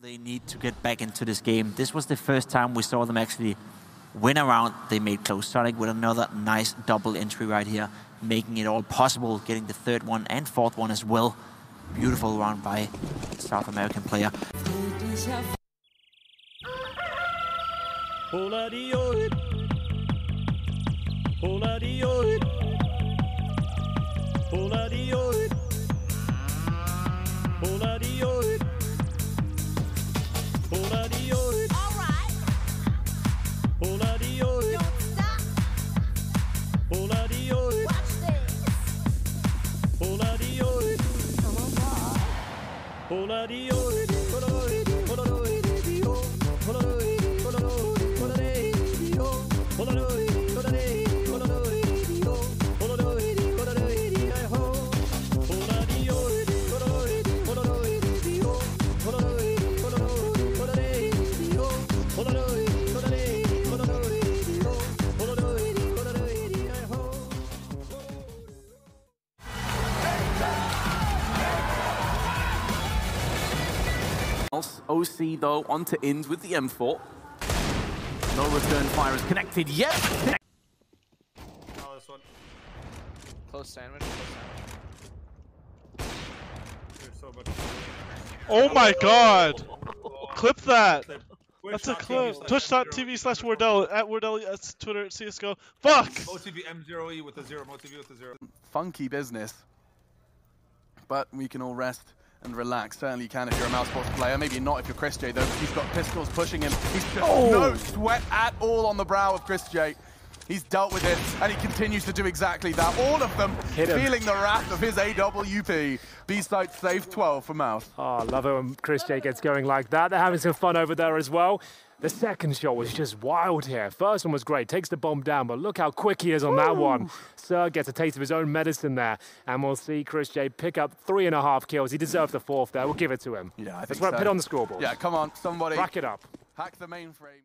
They need to get back into this game. This was the first time we saw them actually win a round. They made close Sonic with another nice double entry right here, making it all possible, getting the third one and fourth one as well. Beautiful round by South American player. Hola dio, hola dio, hola dio, hola dio. OC though onto ins with the M4. No return fire is connected yet. Oh, this one. Close sandwich. Close sandwich. There's so much. Oh my god! Clip that! Twitch That's a dot clip. slash Twitch.tv slash Wardell. At Wardell, that's Twitter, CSGO. Fuck! OTV M0E with a zero. OTV with a zero. funky business. But we can all rest and relax. Certainly you can if you're a mousesports player. Maybe not if you're Chris J though. He's got pistols pushing him. He's just oh! no sweat at all on the brow of Chris J. He's dealt with it, and he continues to do exactly that. All of them feeling the wrath of his AWP. B-side safe 12 for Mouse. Oh, love it when Chris J gets going like that. They're having some fun over there as well. The second shot was just wild here. First one was great, takes the bomb down, but look how quick he is on that one. Sir gets a taste of his own medicine there, and we'll see Chris J pick up three and a half kills. He deserved the fourth there. We'll give it to him. Yeah, I think Let's think put it on the scoreboard. Yeah, come on, somebody Rack it up. hack the mainframe.